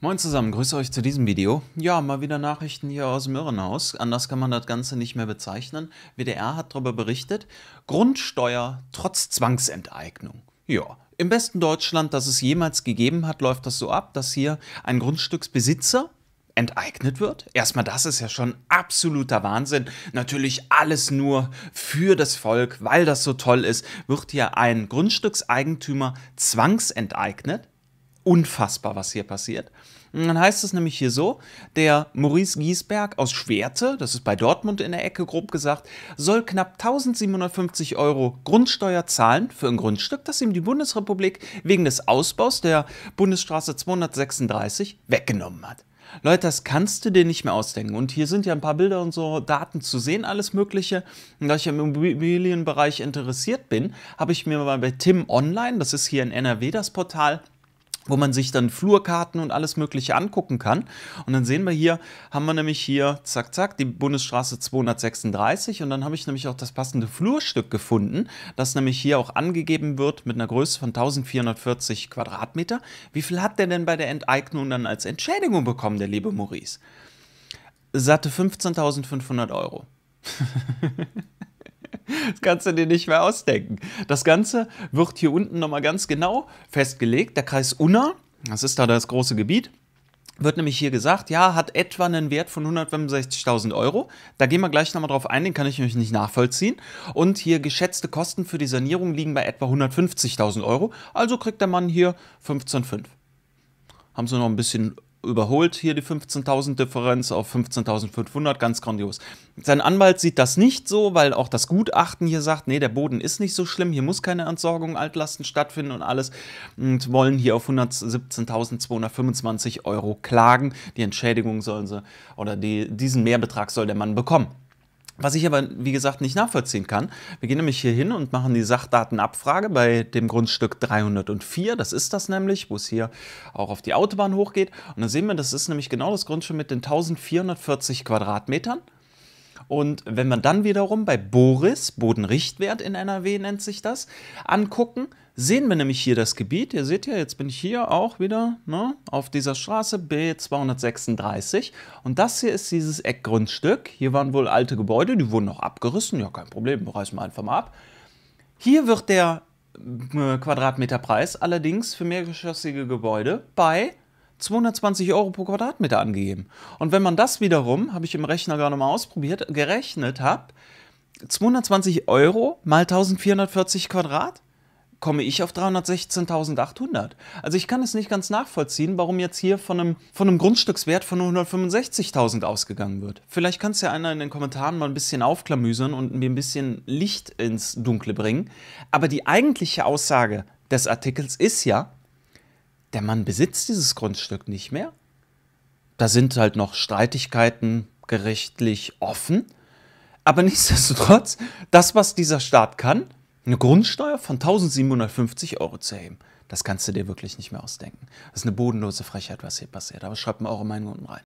Moin zusammen, grüße euch zu diesem Video. Ja, mal wieder Nachrichten hier aus dem Irrenhaus. Anders kann man das Ganze nicht mehr bezeichnen. WDR hat darüber berichtet. Grundsteuer trotz Zwangsenteignung. Ja, im besten Deutschland, das es jemals gegeben hat, läuft das so ab, dass hier ein Grundstücksbesitzer enteignet wird. Erstmal, das ist ja schon absoluter Wahnsinn. Natürlich alles nur für das Volk, weil das so toll ist, wird hier ein Grundstückseigentümer zwangsenteignet unfassbar, was hier passiert. Und dann heißt es nämlich hier so, der Maurice Giesberg aus Schwerte, das ist bei Dortmund in der Ecke grob gesagt, soll knapp 1750 Euro Grundsteuer zahlen für ein Grundstück, das ihm die Bundesrepublik wegen des Ausbaus der Bundesstraße 236 weggenommen hat. Leute, das kannst du dir nicht mehr ausdenken. Und hier sind ja ein paar Bilder und so Daten zu sehen, alles Mögliche. Und da ich im Immobilienbereich interessiert bin, habe ich mir mal bei Tim Online, das ist hier in NRW das Portal, wo man sich dann Flurkarten und alles Mögliche angucken kann. Und dann sehen wir hier, haben wir nämlich hier, zack, zack, die Bundesstraße 236. Und dann habe ich nämlich auch das passende Flurstück gefunden, das nämlich hier auch angegeben wird mit einer Größe von 1440 Quadratmeter. Wie viel hat der denn bei der Enteignung dann als Entschädigung bekommen, der liebe Maurice? Satte 15.500 Euro. Das kannst du dir nicht mehr ausdenken. Das Ganze wird hier unten nochmal ganz genau festgelegt. Der Kreis Unna, das ist da das große Gebiet, wird nämlich hier gesagt, ja, hat etwa einen Wert von 165.000 Euro. Da gehen wir gleich nochmal drauf ein, den kann ich nämlich nicht nachvollziehen. Und hier geschätzte Kosten für die Sanierung liegen bei etwa 150.000 Euro. Also kriegt der Mann hier 15,5. Haben sie noch ein bisschen überholt hier die 15.000 Differenz auf 15.500, ganz grandios. Sein Anwalt sieht das nicht so, weil auch das Gutachten hier sagt, nee, der Boden ist nicht so schlimm, hier muss keine Entsorgung, Altlasten stattfinden und alles und wollen hier auf 117.225 Euro klagen. Die Entschädigung sollen sie oder die, diesen Mehrbetrag soll der Mann bekommen. Was ich aber, wie gesagt, nicht nachvollziehen kann. Wir gehen nämlich hier hin und machen die Sachdatenabfrage bei dem Grundstück 304. Das ist das nämlich, wo es hier auch auf die Autobahn hochgeht. Und dann sehen wir, das ist nämlich genau das Grundstück mit den 1440 Quadratmetern. Und wenn wir dann wiederum bei Boris, Bodenrichtwert in NRW nennt sich das, angucken, sehen wir nämlich hier das Gebiet. Ihr seht ja, jetzt bin ich hier auch wieder ne, auf dieser Straße B236. Und das hier ist dieses Eckgrundstück. Hier waren wohl alte Gebäude, die wurden noch abgerissen. Ja, kein Problem, reißen wir einfach mal ab. Hier wird der äh, Quadratmeterpreis allerdings für mehrgeschossige Gebäude bei 220 Euro pro Quadratmeter angegeben. Und wenn man das wiederum, habe ich im Rechner gerade mal ausprobiert, gerechnet habe, 220 Euro mal 1440 Quadrat, komme ich auf 316.800. Also ich kann es nicht ganz nachvollziehen, warum jetzt hier von einem, von einem Grundstückswert von 165.000 ausgegangen wird. Vielleicht kann es ja einer in den Kommentaren mal ein bisschen aufklamüsern und mir ein bisschen Licht ins Dunkle bringen. Aber die eigentliche Aussage des Artikels ist ja, der Mann besitzt dieses Grundstück nicht mehr. Da sind halt noch Streitigkeiten gerichtlich offen. Aber nichtsdestotrotz, das, was dieser Staat kann, eine Grundsteuer von 1750 Euro zu erheben, das kannst du dir wirklich nicht mehr ausdenken. Das ist eine bodenlose Frechheit, was hier passiert. Aber schreibt mal eure Meinung unten rein.